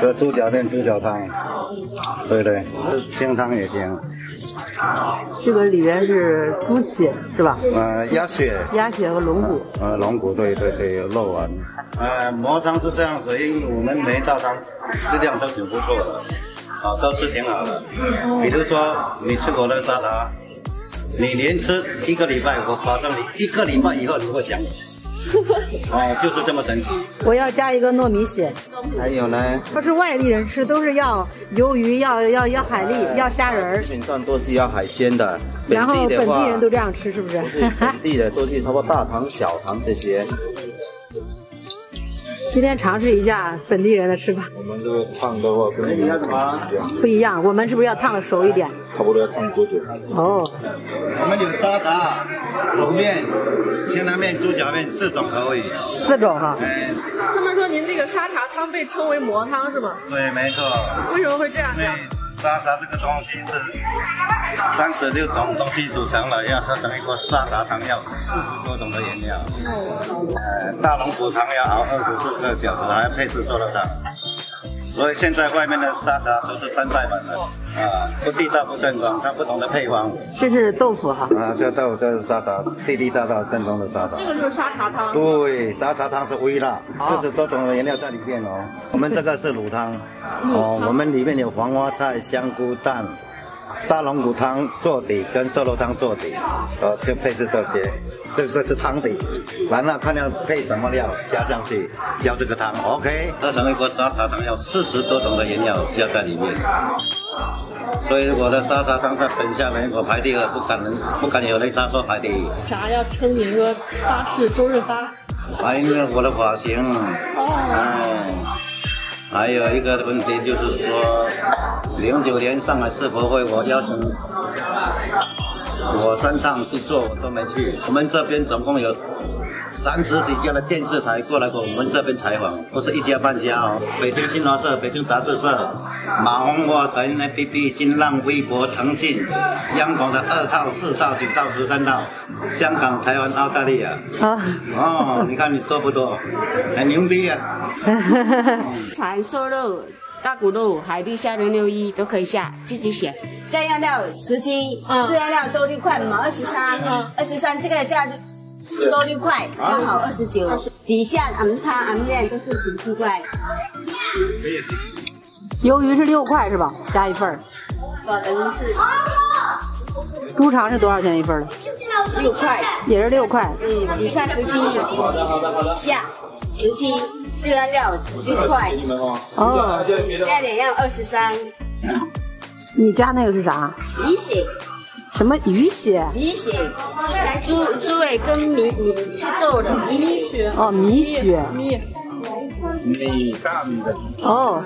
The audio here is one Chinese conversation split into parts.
这猪脚面、猪脚汤，对对，清汤也行。这个里面是猪血是吧？呃，鸭血，鸭血和龙骨。呃，龙骨，对对对，有肉丸。呃，磨汤是这样子，因为我们每一道汤质量都挺不错的，啊，都是挺好的。比如说你吃过的沙茶，你连吃一个礼拜，我保证你一个礼拜以后你会想。哦，就是这么神奇。我要加一个糯米血。还有呢？它是外地人吃，都是要鱿鱼，要要要海蛎，要虾仁儿。基本上都是要海鲜的。然后本地人都这样吃，是不是？本地的 都是差不多大肠、小肠这些。今天尝试一下本地人的吃法。我们这个烫的话跟你们不一样。不一样，我们是不是要烫的熟一点？差不多要烫多久？哦。我们有沙茶、卤面、清汤面、猪脚面四种口味。四种哈。哎。他们说您这个沙茶汤被称为魔汤是吗？对，没错。为什么会这样讲？沙茶这个东西是三十六种东西组成了，要合成一锅沙茶汤要四十多种的原料。呃，大龙骨汤要熬二十四个小时，还要配制瘦肉汤。所以现在外面的沙茶都是山寨版的，啊，不地道不正宗，它不同的配方。这是豆腐哈。啊，这豆腐这是沙茶，地地道道正宗的沙茶。这个就是沙茶汤。对，沙茶汤是微辣，四十多种的原料在里面哦。我们这个是卤汤。哦，我们里面有黄花菜、香菇、蛋，大龙骨汤做底，跟瘦肉汤做底，呃，就配置这些，这这是汤底，完了看要配什么料加上去，浇这个汤，OK。做成一锅沙茶汤要四十多种的原料加在里面，所以我的沙茶汤在本厦门我排第二，不可能不敢有人他说排第一。啥要称你说发是周润发？哎，因为我的发型。哦。还有一个问题就是说，零九年上海世博会，我邀请我三趟去做，我都没去。我们这边总共有。三十几家的电视台过来过我们这边采访，不是一家半家哦。北京新华社、北京杂志社、马红花等 APP、新浪微博、腾讯、央广的二套、四套、九套、十三套，香港、台湾、澳大利亚。啊。哦，你看你多不多？很牛逼啊！蚕瘦肉、大骨肉、海地虾零六一都可以下，自己选。酱料料十斤，自然料都六块嘛，二十三，二十三这个价。多六块，刚好二十九。底下俺汤俺面都是十七块。鱿鱼是六块是吧？加一份儿。等于是。猪肠是多少钱一份儿六块。也是六块。嗯，底下十七，下十七，自然料六块。哦。加点要二十三。你加那个是啥？米血。什么鱼血？米血，猪猪尾跟米米去做的米血。哦，米血。米。米大米的。哦。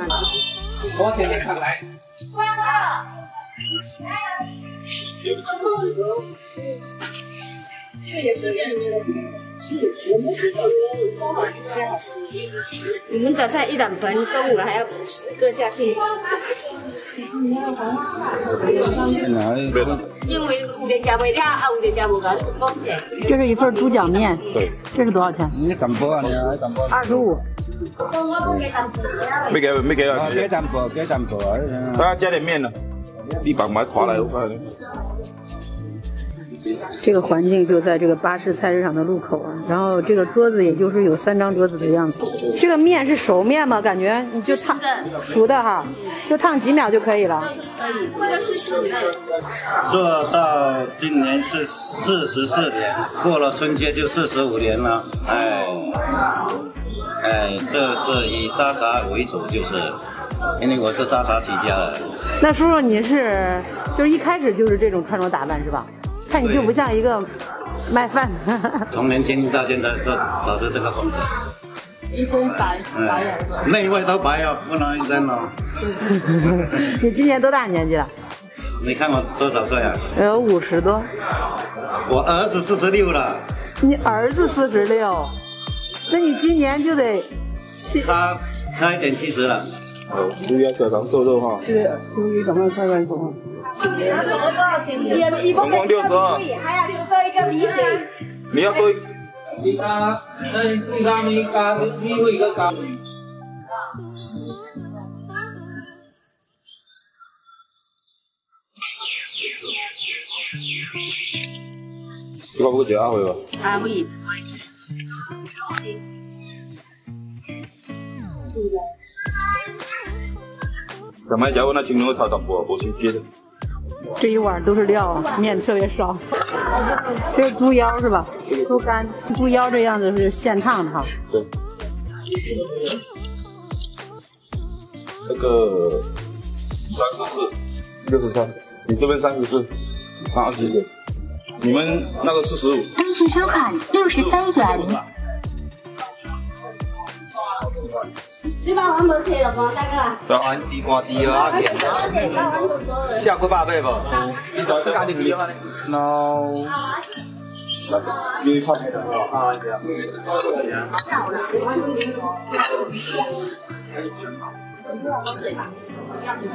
我天天看来。这个也是店里面的。是我们。我们早上一两盆，中午还要十个下去。因为有的加不了，啊有的加不了，多钱？这是一份猪脚面。对。这是多少钱？你啊？你？二十五。没给没给啊？给蛋包，给蛋包。大家加点面呢。你把麦垮来，我看。这个环境就在这个巴士菜市场的路口啊，然后这个桌子也就是有三张桌子的样子。这个面是熟面吗？感觉你就烫熟的哈，就烫几秒就可以了。可以，这个是熟的。做到今年是四十四年，过了春节就四十五年了。哎，哎，这是以沙茶为主，就是因为我是沙茶起家的。那叔叔你是就是一开始就是这种穿着打扮是吧？看你就不像一个卖饭的。从年轻到现在都保持这个风格。一身白白颜色。内外都白哦，不能一身哦。你今年多大年纪了？你看我多少岁啊？有五十多。我儿子四十六了。你儿子四十六，那你今年就得七。差差一点七十了。哦，六月十三瘦肉哈。对，六月十三快完成了。也一共六十二。还要做一个鼻型。你要做。一个，一个米加，最后个加。你可不可以二回吧？啊，可以。的嘛叫我那青龙炒淡薄，不去接的。这一碗都是料啊，面特别少。这是猪腰是吧？猪肝、猪腰这样子是现烫的哈。对。这个三十四，六十三，你这边三十四，二十一个，你们那个四十五。登记收款六十三元。你把碗没开了不，大哥？对，按地瓜地啊，下过八倍不？你找这家的米啊？No。因为怕太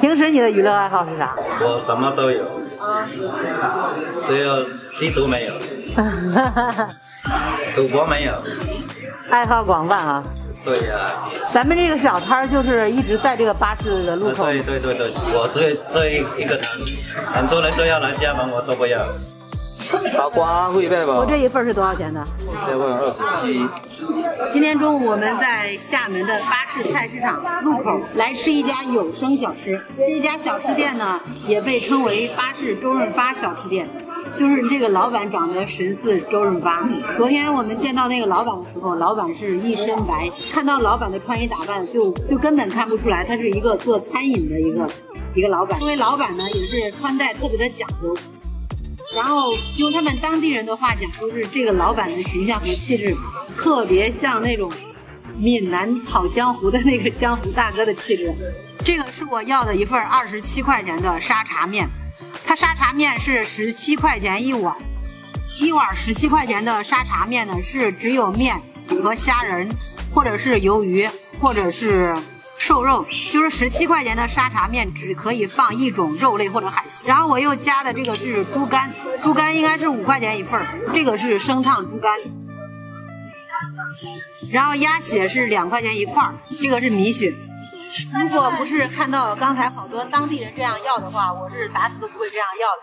平时你的娱乐爱好是啥？我什么都有，只有吸毒没有，赌博没有。爱好广泛啊。对呀，咱们这个小摊儿就是一直在这个巴士的路口。对对对对，我这这一一个摊，很多人都要来加盟，我都不要。大瓜会卖吧？我这一份是多少钱的？这份二十七。今天中午我们在厦门的巴士菜市场路口来吃一家有声小吃，这家小吃店呢也被称为巴士周润发小吃店。就是这个老板长得神似周润发。昨天我们见到那个老板的时候，老板是一身白，看到老板的穿衣打扮，就就根本看不出来他是一个做餐饮的一个一个老板。因为老板呢也是穿戴特别的讲究，然后用他们当地人的话讲，就是这个老板的形象和气质特别像那种闽南跑江湖的那个江湖大哥的气质。这个是我要的一份二十七块钱的沙茶面。它沙茶面是十七块钱一碗，一碗十七块钱的沙茶面呢，是只有面和虾仁，或者是鱿鱼，或者是瘦肉，就是十七块钱的沙茶面只可以放一种肉类或者海鲜。然后我又加的这个是猪肝，猪肝应该是五块钱一份儿这个是生烫猪肝。然后鸭血是两块钱一块儿这个是米血。如果不是看到刚才好多当地人这样要的话，我是打死都不会这样要的。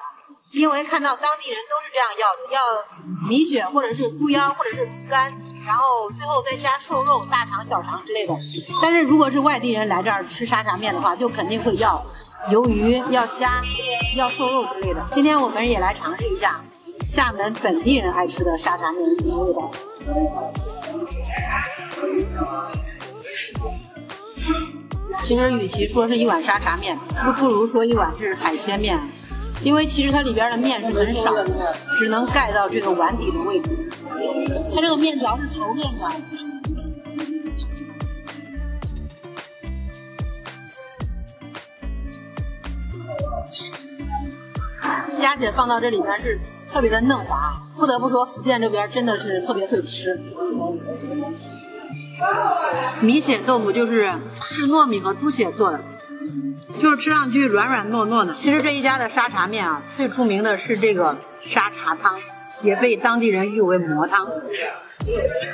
因为看到当地人都是这样要的，要米血或者是猪腰或者是猪肝，然后最后再加瘦肉、大肠、小肠之类的。但是如果是外地人来这儿吃沙茶面的话，就肯定会要鱿鱼、要虾、要瘦肉之类的。今天我们也来尝试一下厦门本地人爱吃的沙茶面是什么味道。其实，与其说是一碗沙茶面，不不如说一碗是海鲜面，因为其实它里边的面是很少，只能盖到这个碗底的位置。它这个面条是稠面的，鸭血放到这里边是特别的嫩滑，不得不说福建这边真的是特别会吃。米血豆腐就是是糯米和猪血做的，就是吃上去软软糯糯的。其实这一家的沙茶面啊，最出名的是这个沙茶汤，也被当地人誉为魔汤。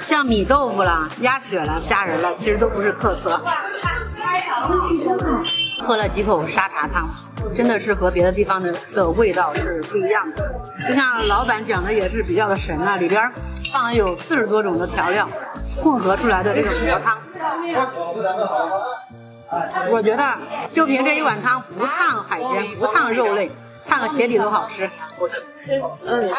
像米豆腐啦、鸭血啦、虾仁啦，其实都不是特色。喝了几口沙茶汤，真的是和别的地方的的味道是不一样的。就像老板讲的，也是比较的神啊，里边放了有四十多种的调料。混合出来的这个魔汤，我觉得就凭这一碗汤，不烫海鲜，不烫肉类，烫个鞋底都好吃。嗯。